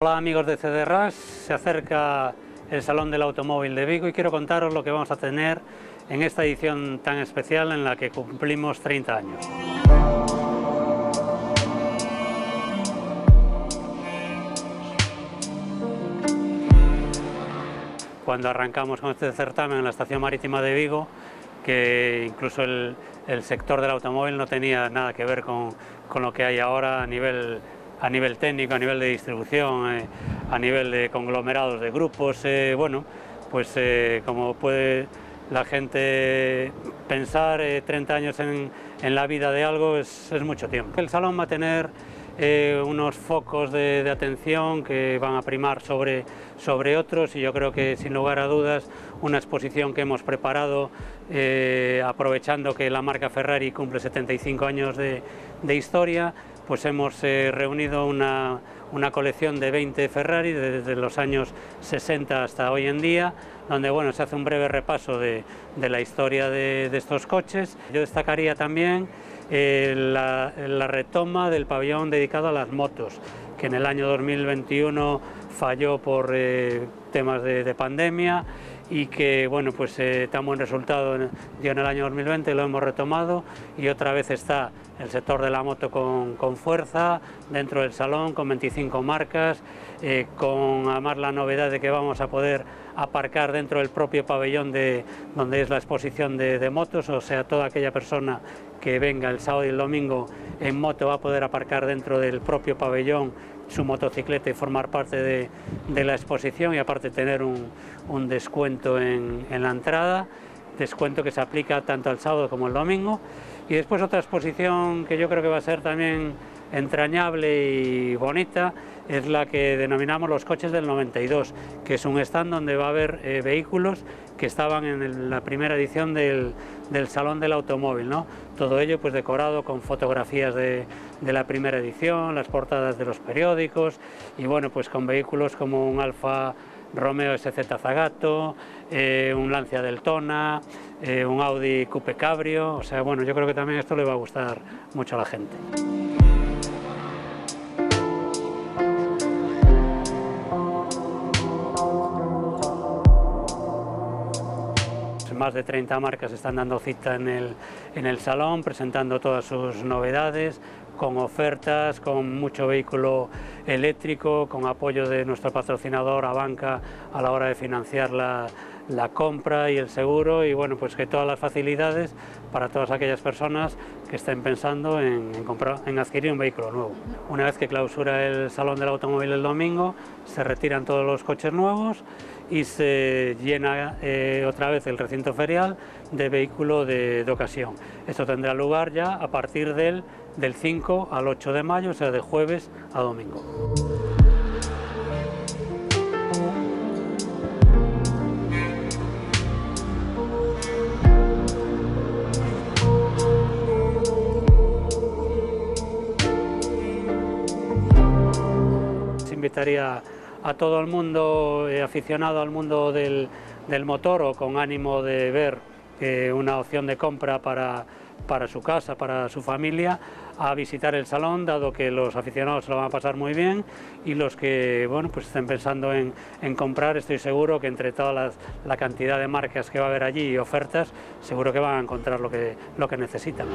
Hola amigos de CDRAS, se acerca el Salón del Automóvil de Vigo y quiero contaros lo que vamos a tener en esta edición tan especial en la que cumplimos 30 años. Cuando arrancamos con este certamen en la Estación Marítima de Vigo, que incluso el, sector del automóvil no tenía nada que ver con, con lo que hay ahora a nivel a nivel técnico, a nivel de distribución, eh, a nivel de conglomerados de grupos, eh, bueno, pues eh, como puede la gente pensar 30 años en, la vida de algo es, mucho tiempo. El salón va a tener unos focos de, atención que van a primar sobre, sobre otros y yo creo que sin lugar a dudas una exposición que hemos preparado aprovechando que la marca Ferrari cumple 75 años de, de historia, pues hemos eh, reunido una, colección de 20 Ferrari desde los años 60 hasta hoy en día, donde bueno, se hace un breve repaso de, la historia de, estos coches. Yo destacaría también eh, la, retoma del pabellón dedicado a las motos, que en el año 2021 falló por eh, temas de pandemia y que bueno pues eh, tan buen resultado dio en el año 2020 lo hemos retomado y otra vez está el sector de la moto con, con fuerza dentro del salón con 25 marcas eh, con además la novedad de que vamos a poder aparcar dentro del propio pabellón de donde es la exposición de, de motos o sea toda aquella persona que venga el sábado y el domingo en moto va a poder aparcar dentro del propio pabellón su motocicleta y formar parte de, la exposición y aparte tener un, descuento en, la entrada, descuento que se aplica tanto al sábado como el domingo. Y después otra exposición que yo creo que va a ser también entrañable y bonita es la que denominamos los coches del 92, que es un stand donde va a haber eh, vehículos que estaban en la primera edición del, Salón del Automóvil. ¿no? Todo ello pues decorado con fotografías de, la primera edición, las portadas de los periódicos y bueno, pues con vehículos como un Alfa Romeo SZ Zagato, eh, un Lancia Deltona, eh, un Audi Coupe Cabrio, o sea, bueno, yo creo que también esto le va a gustar mucho a la gente. Más de 30 marcas están dando cita en el, en el salón, presentando todas sus novedades, con ofertas, con mucho vehículo eléctrico, con apoyo de nuestro patrocinador Abanca a la hora de financiar la, la compra y el seguro y bueno, pues que todas las facilidades para todas aquellas personas que estén pensando en, comprar, en adquirir un vehículo nuevo. Una vez que clausura el Salón del Automóvil el domingo, se retiran todos los coches nuevos y se llena eh, otra vez el recinto ferial de vehículo de, ocasión. Esto tendrá lugar ya a partir del, del 5 al 8 de mayo, o sea, de jueves a domingo. Invitaría a todo el mundo eh, aficionado al mundo del, motor o con ánimo de ver eh, una opción de compra para, su casa, para su familia, a visitar el salón, dado que los aficionados se lo van a pasar muy bien y los que bueno, pues estén pensando en, comprar, estoy seguro que entre toda la cantidad de marcas que va a haber allí y ofertas, seguro que van a encontrar lo que, lo que necesitan.